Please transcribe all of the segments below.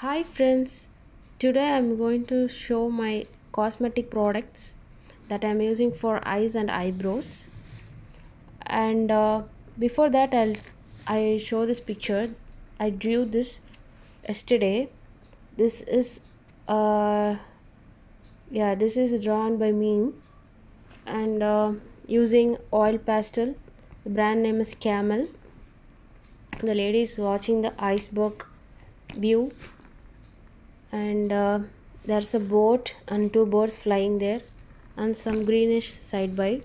Hi friends, today I'm going to show my cosmetic products that I'm using for eyes and eyebrows. And uh, before that, I'll I show this picture. I drew this yesterday. This is uh yeah, this is drawn by me and uh, using oil pastel. The brand name is Camel. The lady is watching the iceberg view and uh, there's a boat and two birds flying there and some greenish side by.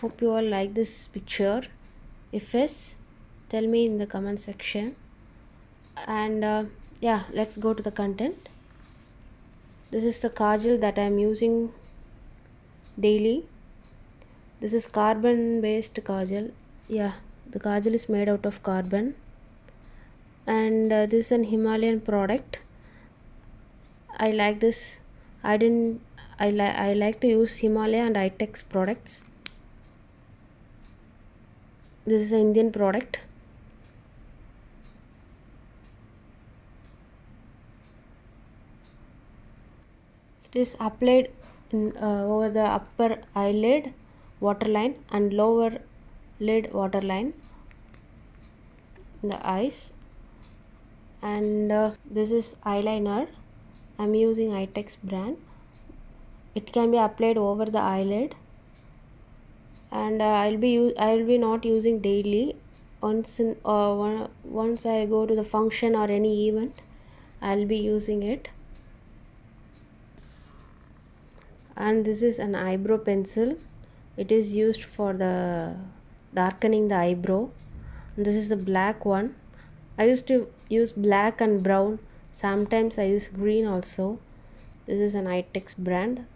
Hope you all like this picture. If yes tell me in the comment section. And uh, yeah let's go to the content. This is the kajal that i'm using daily. This is carbon based kajal. Yeah the kajal is made out of carbon. And uh, this is an himalayan product I like this. I didn't. I like. I like to use Himalaya and Eyetex products. This is an Indian product. It is applied in, uh, over the upper eyelid waterline and lower lid waterline in the eyes and uh, this is eyeliner I'm using Eyetex brand. It can be applied over the eyelid. And uh, I'll be I'll be not using daily. Once in uh, one, once I go to the function or any event I'll be using it. And this is an eyebrow pencil. It is used for the darkening the eyebrow. This is the black one. I used to use black and brown sometimes I use green also. This is an Eyetex brand.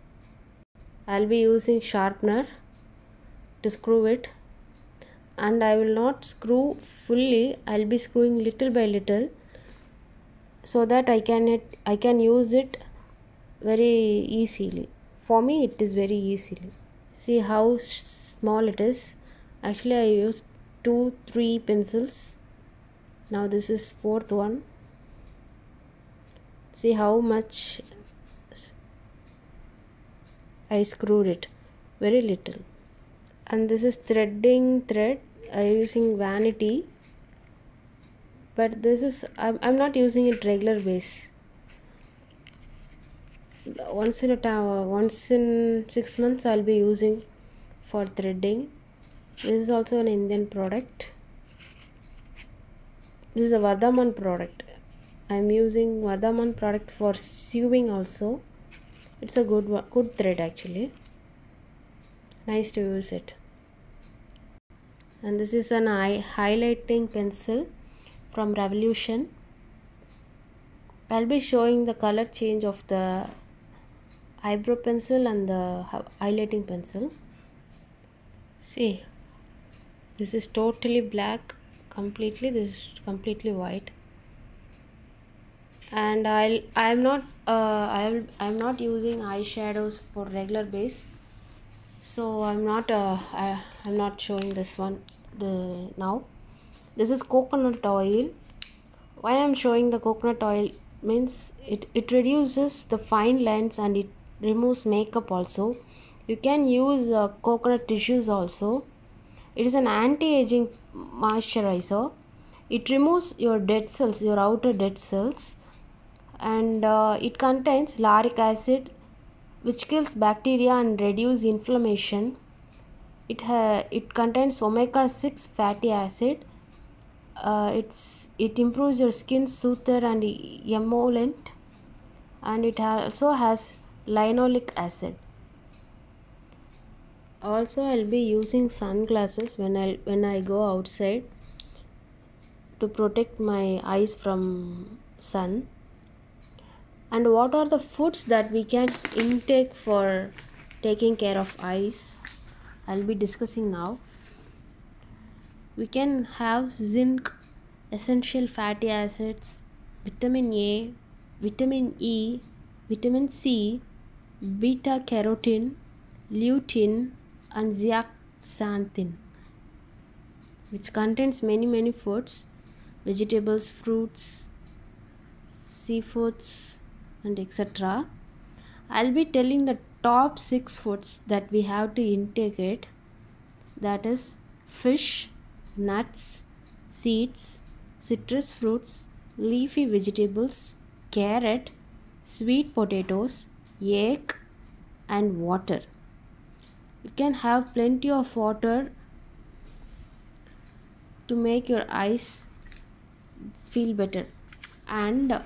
I'll be using sharpener to screw it. And I will not screw fully. I'll be screwing little by little so that I can it, I can use it very easily. For me it is very easily. See how small it is. Actually I used two three pencils. Now this is fourth one see how much I screwed it. Very little. And this is threading thread. I using vanity. But this is I'm, I'm not using it regular base. Once in a time once in six months I'll be using for threading. This is also an Indian product. This is a Vardhaman product I'm using Vardhaman product for sewing also. It's a good good thread actually. Nice to use it. And this is an eye highlighting pencil from Revolution. I'll be showing the color change of the eyebrow pencil and the highlighting pencil. See this is totally black completely. This is completely white and I'll I'm not uh, I'll I'm not using eyeshadows for regular base. So I'm not uh, I, I'm not showing this one the now. This is coconut oil. Why I'm showing the coconut oil means it, it reduces the fine lines and it removes makeup also. You can use uh, coconut tissues also. It is an anti-aging moisturizer. It removes your dead cells your outer dead cells and uh, it contains lauric acid which kills bacteria and reduce inflammation. It ha- it contains omega 6 fatty acid. Uh, it's it improves your skin soother and emollient. And it also has linoleic acid. Also i'll be using sunglasses when i when i go outside to protect my eyes from sun and what are the foods that we can intake for taking care of eyes i'll be discussing now. We can have zinc essential fatty acids vitamin a vitamin e vitamin c beta carotene lutein and zeaxanthin which contains many many foods vegetables fruits seafoods and etc i'll be telling the top 6 foods that we have to it that is fish nuts seeds citrus fruits leafy vegetables carrot sweet potatoes egg and water. You can have plenty of water to make your eyes feel better. And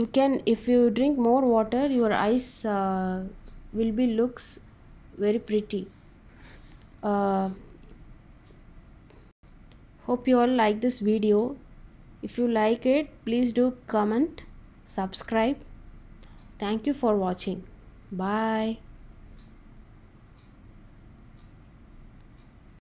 you can if you drink more water your eyes uh, will be looks very pretty. Uh, hope you all like this video. If you like it please do comment subscribe. Thank you for watching. Bye